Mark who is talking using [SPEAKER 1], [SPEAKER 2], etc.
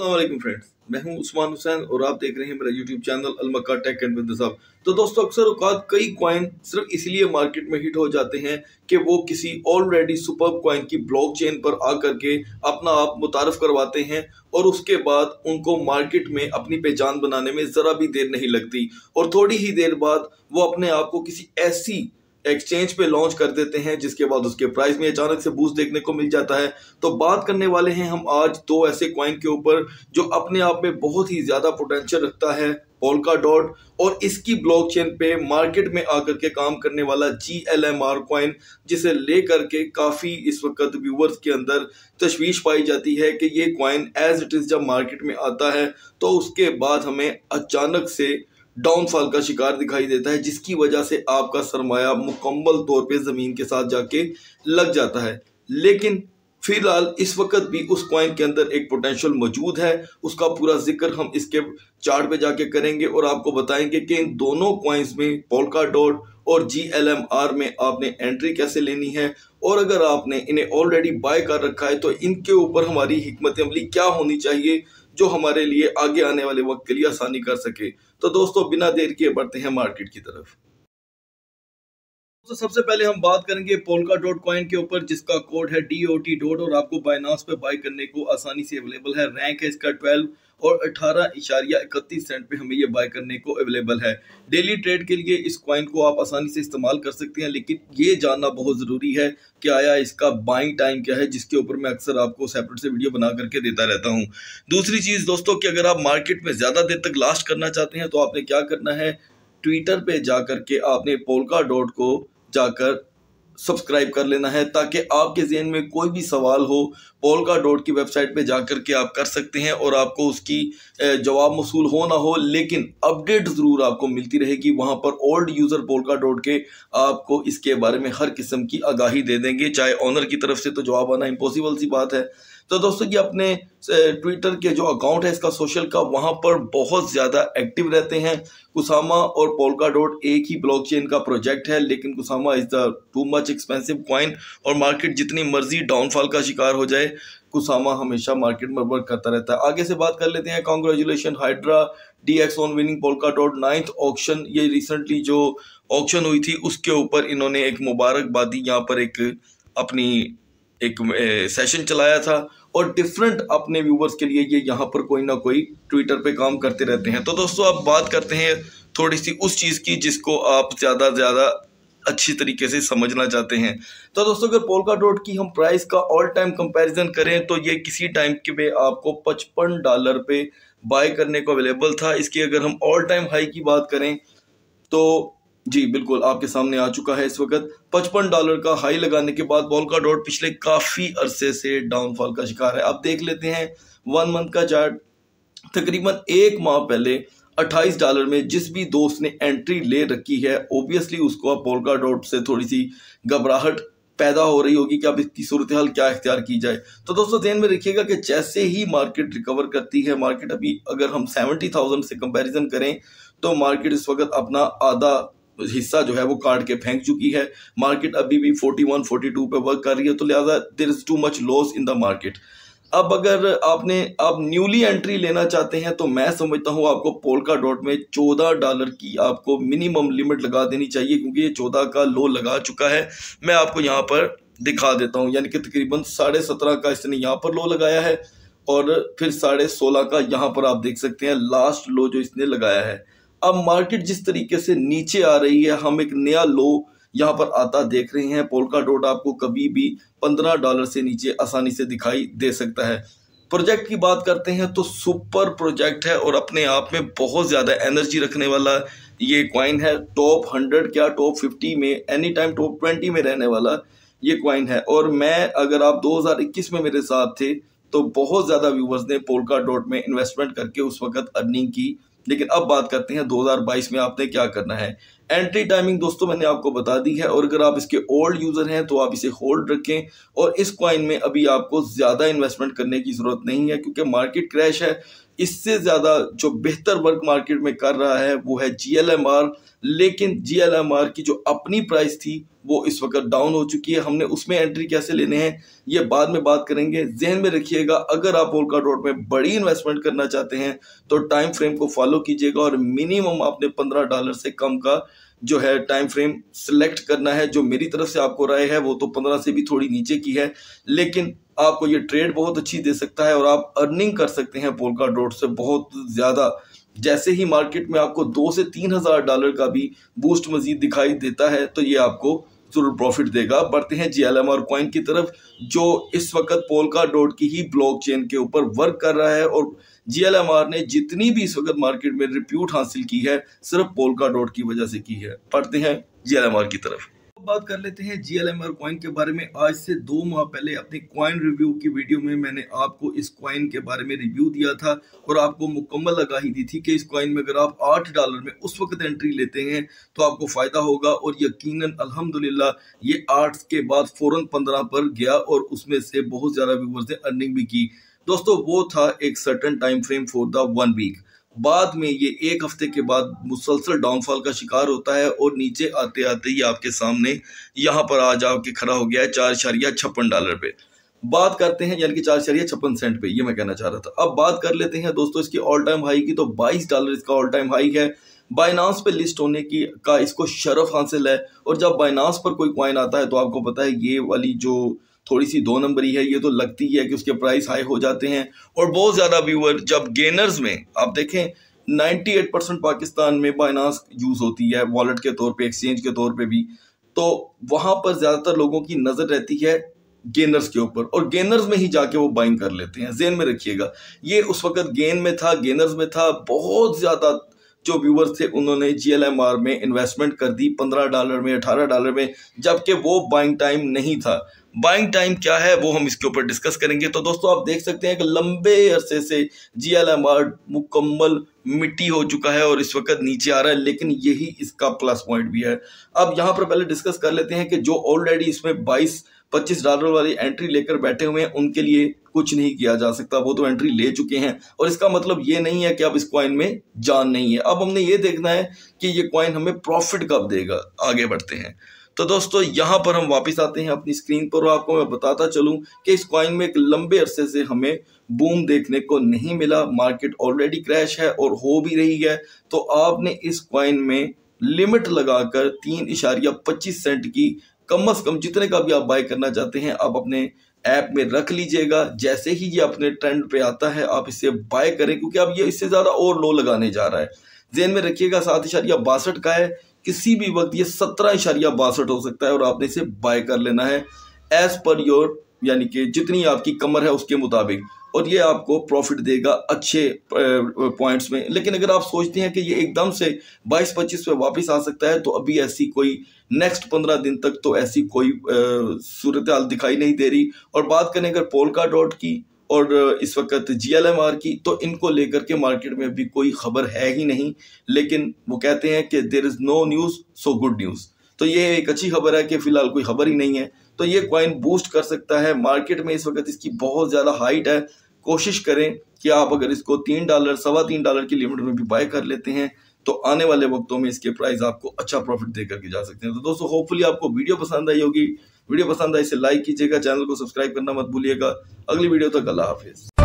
[SPEAKER 1] Aslam friends, मैं हूँ उस्मान हुसैन और आप देख रहे हैं मेरा यूट्यूब चैनल अलमका टेक एंड विद साहब तो दोस्तों, अक्सर औकात कई कॉइन सिर्फ़ इसलिए मार्केट में हिट हो जाते हैं कि वो किसी ऑलरेडी सुपर कॉइन की ब्लॉकचेन पर आकर के अपना आप मुतारफ करवाते हैं और उसके बाद उनको मार्केट में अपनी पहचान बनाने में ज़रा भी देर नहीं लगती। और थोड़ी ही देर बाद वो अपने आप को किसी ऐसी एक्सचेंज पे लॉन्च कर देते हैं, जिसके बाद उसके प्राइस में अचानक से बूस्ट देखने को मिल जाता है। तो बात करने वाले हैं हम आज दो ऐसे क्वाइन के ऊपर, जो अपने आप में बहुत ही ज़्यादा पोटेंशियल रखता है पोलका डॉट और इसकी ब्लॉकचेन पे मार्केट में आकर के काम करने वाला G L M R coin जिसे लेकर के काफ़ी इस वक्त व्यूवर्स के अंदर तशवीश पाई जाती है कि ये क्वाइन एज इट इज़ जब मार्केट में आता है तो उसके बाद हमें अचानक से डाउनफॉल का शिकार दिखाई देता है, जिसकी वजह से आपका सरमाया मुकम्मल तौर पे ज़मीन के साथ जाके लग जाता है। लेकिन फ़िलहाल इस वक्त भी उस कॉइन के अंदर एक पोटेंशियल मौजूद है। उसका पूरा ज़िक्र हम इसके चार्ट पे जाके करेंगे और आपको बताएँगे कि इन दोनों कॉइन्स में पोलका डॉट और जी एल एम आर में आपने एंट्री कैसे लेनी है। और अगर आपने इन्हें ऑलरेडी बाय कर रखा है तो इनके ऊपर हमारी हमत अमली क्या होनी चाहिए जो हमारे लिए आगे आने वाले वक्त के लिए आसानी कर सके। तो दोस्तों, बिना देर किए बढ़ते हैं मार्केट की तरफ़। तो सबसे पहले हम बात करेंगे पोलका डॉट कॉइन के ऊपर, जिसका कोड है डी ओ टी डॉट, और आपको बाइनास पे बाय करने को आसानी से अवेलेबल है। रैंक है इसका ट्वेल्व और अठारह इशारिया इकतीस सेंट पे हमें ये बाय करने को अवेलेबल है। डेली ट्रेड के लिए इस कॉइन को आप आसानी से इस्तेमाल कर सकते हैं, लेकिन ये जानना बहुत ज़रूरी है कि आया इसका बाइंग टाइम क्या है, जिसके ऊपर मैं अक्सर आपको सेपरेट से वीडियो बना करके देता रहता हूँ। दूसरी चीज़ दोस्तों, कि अगर आप मार्केट में ज़्यादा देर तक लास्ट करना चाहते हैं तो आपने क्या करना है? ट्विटर पे जा करके आपने पोलका डॉट को जाकर सब्सक्राइब कर लेना है ताकि आपके जहन में कोई भी सवाल हो पोलका डॉट की वेबसाइट पे जा कर के आप कर सकते हैं और आपको उसकी जवाब मसूल हो ना हो, लेकिन अपडेट ज़रूर आपको मिलती रहेगी। वहाँ पर ओल्ड यूज़र पोलका डॉट के आपको इसके बारे में हर किस्म की आगाही दे देंगे। चाहे ऑनर की तरफ़ से तो जवाब आना इम्पॉसिबल सी बात है तो दोस्तों ये अपने ट्विटर के जो अकाउंट है इसका सोशल का, वहाँ पर बहुत ज़्यादा एक्टिव रहते हैं। कुसामा और पोलका डॉट एक ही ब्लॉकचेन का प्रोजेक्ट है, लेकिन Kusama is the too much expensive coin और मार्केट जितनी मर्ज़ी डाउनफॉल का शिकार हो जाए, कुसामा हमेशा मार्केट में वर्क करता रहता है। आगे से बात कर लेते हैं। Congratulation Hydra D X on winning Polkadot ninth option ये रिसेंटली जो ऑप्शन हुई थी, उसके ऊपर इन्होंने एक मुबारकबादी यहाँ पर एक अपनी एक सेशन चलाया था और डिफरेंट अपने व्यूवर्स के लिए ये यहाँ पर कोई ना कोई ट्विटर पे काम करते रहते हैं। तो दोस्तों, अब बात करते हैं थोड़ी सी उस चीज़ की जिसको आप ज़्यादा ज़्यादा अच्छी तरीके से समझना चाहते हैं। तो दोस्तों, अगर पोलका डॉट की हम प्राइस का ऑल टाइम कंपैरिजन करें तो ये किसी टाइम के पे आपको पचपन डॉलर पे बाय करने को अवेलेबल था। इसकी अगर हम ऑल टाइम हाई की बात करें तो जी, बिल्कुल, आपके सामने आ चुका है इस वक्त। पचपन डॉलर का हाई लगाने के बाद बॉल का डॉट पिछले काफ़ी अरसे से डाउनफॉल का शिकार है। आप देख लेते हैं वन मंथ का चार्ट तकरीबन एक माह पहले 28 डॉलर में जिस भी दोस्त ने एंट्री ले रखी है ओबियसली उसको अब पोलका डॉट से थोड़ी सी घबराहट पैदा हो रही होगी कि अब इसकी सूरत हाल क्या इख्तियार की जाए। तो दोस्तों, ध्यान में रखिएगा कि जैसे ही मार्केट रिकवर करती है मार्केट अभी अगर हम सेवेंटी थाउज़ेंड से कंपैरिजन करें तो मार्केट इस वक्त अपना आधा हिस्सा जो है वो काट के फेंक चुकी है। मार्केट अभी भी 41 42 पे वर्क कर रही है तो लिहाजा there is too much loss in the market अब अगर आपने, आप न्यूली एंट्री लेना चाहते हैं तो मैं समझता हूँ आपको पोलका डॉट में चौदह डॉलर की आपको मिनिमम लिमिट लगा देनी चाहिए, क्योंकि ये चौदह का लो लगा चुका है। मैं आपको यहाँ पर दिखा देता हूँ, यानी कि तकरीबन साढ़े सत्रह का इसने यहाँ पर लो लगाया है, और फिर साढ़े सोलह का यहाँ पर आप देख सकते हैं लास्ट लो जो इसने लगाया है। अब मार्केट जिस तरीके से नीचे आ रही है, हम एक नया लो यहाँ पर आता देख रहे हैं। पोलका डॉट आपको कभी भी पंद्रह डॉलर से नीचे आसानी से दिखाई दे सकता है। प्रोजेक्ट की बात करते हैं तो सुपर प्रोजेक्ट है और अपने आप में बहुत ज़्यादा एनर्जी रखने वाला ये क्वाइन है। टॉप हंड्रेड क्या टॉप फिफ्टी में एनी टाइम टॉप ट्वेंटी में रहने वाला ये क्वाइन है। और मैं, अगर आप 2021 में मेरे साथ थे तो बहुत ज़्यादा व्यूवर्स ने पोलका डॉट में इन्वेस्टमेंट करके उस वक्त अर्निंग की। लेकिन अब बात करते हैं 2022 में आपने क्या करना है। एंट्री टाइमिंग दोस्तों मैंने आपको बता दी है, और अगर आप इसके ओल्ड यूज़र हैं तो आप इसे होल्ड रखें, और इस क्वाइन में अभी आपको ज़्यादा इन्वेस्टमेंट करने की ज़रूरत नहीं है, क्योंकि मार्केट क्रैश है इससे ज़्यादा जो बेहतर वर्क मार्केट में कर रहा है वो है जीएलएमआर लेकिन जीएलएमआर की जो अपनी प्राइस थी, वो इस वक्त डाउन हो चुकी है। हमने उसमें एंट्री कैसे लेने हैं, ये बाद में बात करेंगे। जहन में रखिएगा, अगर आप पोलका डॉट में बड़ी इन्वेस्टमेंट करना चाहते हैं तो टाइम फ्रेम को फॉलो कीजिएगा और मिनिमम आपने पंद्रह डॉलर से कम का जो है टाइम फ्रेम सिलेक्ट करना है, जो मेरी तरफ़ से आपको राय है, वो तो पंद्रह से भी थोड़ी नीचे की है, लेकिन आपको ये ट्रेड बहुत अच्छी दे सकता है और आप अर्निंग कर सकते हैं पोलका डॉट से बहुत ज़्यादा। जैसे ही मार्केट में आपको दो से तीन हज़ार डॉलर का भी बूस्ट मजीद दिखाई देता है तो ये आपको ज़रूर प्रॉफिट देगा। बढ़ते हैं जी और कॉइन की तरफ़, जो इस वक्त पोलका डॉट की ही ब्लॉकचेन के ऊपर वर्क कर रहा है और जीएलएमआर ने जितनी भी इस वक्त मार्केट में रिप्यूट हासिल की है, सिर्फ़ पोलका डॉट की वजह से की है। पढ़ते हैं जीएलएमआर की तरफ़। बात कर लेते हैं जीएलएमआर कॉइन के बारे में। आज से दो माह पहले अपनी कॉइन रिव्यू की वीडियो में मैंने आपको इस कॉइन के बारे में रिव्यू दिया था और आपको मुकम्मल आगाही दी थी कि इस कॉइन में अगर आप आठ डॉलर में उस वक्त एंट्री लेते हैं तो आपको फ़ायदा होगा और यकीनन अल्हम्दुलिल्लाह ये आठ के बाद फ़ौरन पंद्रह पर गया और उसमें से बहुत ज़्यादा व्यूवर्स ने अर्निंग भी की। दोस्तों, वो था एक certain time frame for the one week बाद में ये एक हफ़्ते के बाद मुसलसल डाउनफॉल का शिकार होता है और नीचे आते आते ही आपके सामने यहाँ पर आ जाओ के खड़ा हो गया है चार शरिया छप्पन डॉलर पे। बात करते हैं यानी कि चार शरिया छप्पन सेंट पे, ये मैं कहना चाह रहा था। अब बात कर लेते हैं दोस्तों इसकी ऑल टाइम हाई की तो 22 डॉलर इसका ऑल टाइम हाई है। बाइनांस पे लिस्ट होने की, का इसको शरफ हासिल है। और जब बाइनांस पर कोई क्वाइन आता है तो आपको पता है ये वाली जो थोड़ी सी दो नंबरी है ये तो लगती है कि उसके प्राइस हाई हो जाते हैं। और बहुत ज़्यादा व्यूअर जब गेनर्स में, आप देखें 98 परसेंट पाकिस्तान में बाइनास यूज़ होती है वॉलेट के तौर पे एक्सचेंज के तौर पे भी। तो वहाँ पर ज़्यादातर लोगों की नज़र रहती है गेनर्स के ऊपर। और गेनर्स में ही जाके वो बाइंग कर लेते हैं। जेन में रखिएगा। ये उस वक्त गेन में था गेनर्स में था, बहुत ज़्यादा जो व्यूवर्स थे, उन्होंने जीएलएमआर में इन्वेस्टमेंट कर दी, पंद्रह डॉलर में, अठारह डॉलर में, जबकि वो बाइंग टाइम नहीं था। बाइंग टाइम क्या है, वो हम इसके ऊपर डिस्कस करेंगे। तो दोस्तों, आप देख सकते हैं कि लंबे अरसे से जी एल एम आर मुकम्मल मिट्टी हो चुका है और इस वक्त नीचे आ रहा है, लेकिन यही इसका प्लस पॉइंट भी है। अब यहाँ पर पहले डिस्कस कर लेते हैं कि जो ऑलरेडी इसमें 22 25 डॉलर वाली एंट्री लेकर बैठे हुए हैं, उनके लिए कुछ नहीं किया जा सकता, वो तो एंट्री ले चुके हैं। और इसका मतलब ये नहीं है कि अब इस क्वाइन में जान नहीं है। अब हमने ये देखना है कि ये क्वाइन हमें प्रॉफिट कब देगा, आगे बढ़ते हैं। तो दोस्तों, यहाँ पर हम वापस आते हैं अपनी स्क्रीन पर और आपको मैं बताता चलूँ कि इस कॉइन में एक लंबे अरसे से हमें बूम देखने को नहीं मिला। मार्केट ऑलरेडी क्रैश है और हो भी रही है। तो आपने इस कॉइन में लिमिट लगाकर तीन इशारिया पच्चीस सेंट की कम अज कम जितने का भी आप बाय करना चाहते हैं, आप अपने ऐप में रख लीजिएगा। जैसे ही ये अपने ट्रेंड पे आता है, आप इसे बाय करें, क्योंकि अब ये इससे ज़्यादा और लो लगाने जा रहा है। जेन में रखिएगा, सात इशारिया बासठ का है। किसी भी वक्त ये सत्रह इशारिया बासठ हो सकता है और आपने इसे बाय कर लेना है। एज पर योर यानी कि जितनी आपकी कमर है उसके मुताबिक। और ये आपको प्रॉफिट देगा अच्छे पॉइंट्स में। लेकिन अगर आप सोचते हैं कि ये एकदम से 22-25 पे वापस आ सकता है तो अभी ऐसी कोई नेक्स्ट पंद्रह दिन तक तो ऐसी कोई सूरत हाल दिखाई नहीं दे रही। और बात करें अगर पोलका डॉट की और इस वक्त जीएलएमआर की तो इनको लेकर के मार्केट में अभी कोई खबर है ही नहीं। लेकिन वो कहते हैं कि there is no news so good news तो ये एक अच्छी खबर है कि फ़िलहाल कोई खबर ही नहीं है। तो ये क्वाइन बूस्ट कर सकता है। मार्केट में इस वक्त इसकी बहुत ज़्यादा हाइट है। कोशिश करें कि आप अगर इसको तीन डॉलर सवा तीन डॉलर की लिमिट में भी बाय कर लेते हैं तो आने वाले वक्तों में इसके प्राइस आपको अच्छा प्रॉफिट दे करके जा सकते हैं। तो दोस्तों होपफुली आपको वीडियो पसंद आई होगी। वीडियो पसंद आई इसे लाइक कीजिएगा चैनल को सब्सक्राइब करना मत भूलिएगा। अगली वीडियो तक अल्लाह हाफिज़।